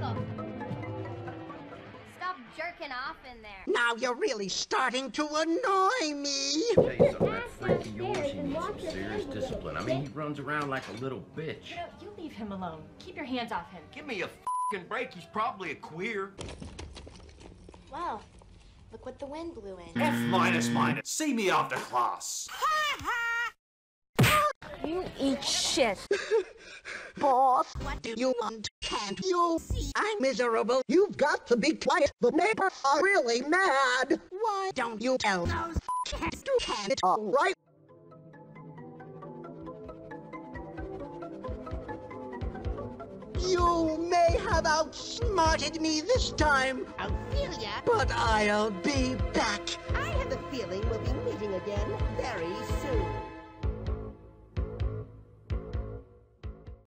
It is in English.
Stop jerking off in there. Now you're really starting to annoy me. i you some serious discipline. I mean, he runs around like a little bitch. You know, you leave him alone. Keep your hands off him. Give me a fucking break. He's probably a queer. Well, look what the wind blew in. F minus minus. See me after class. Ha ha! you eat shit. Boss, what do you want? Can't you see I'm miserable? You've got to be quiet. The neighbors are really mad. Why don't you tell those cats to can it all right? You may have outsmarted me this time, Ophelia, but I'll be back. I have a feeling we'll be meeting again very soon.